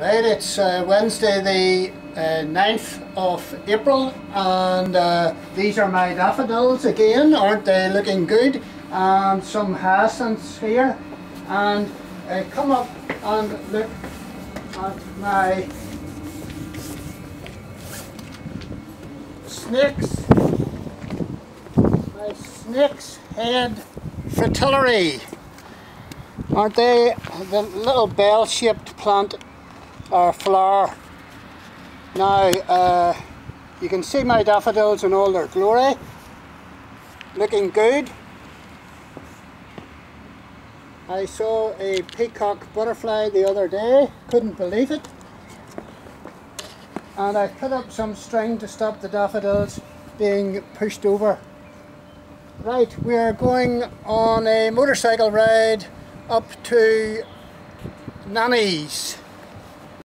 Right, it's uh, Wednesday the uh, 9th of April and uh, these are my daffodils again, aren't they looking good? And some hyacinths here and uh, come up and look at my snakes, my snake's head fritillary. Aren't they the little bell-shaped plant or flower? Now, uh, you can see my daffodils in all their glory, looking good. I saw a peacock butterfly the other day, couldn't believe it. And I put up some string to stop the daffodils being pushed over. Right, we are going on a motorcycle ride up to Nanny's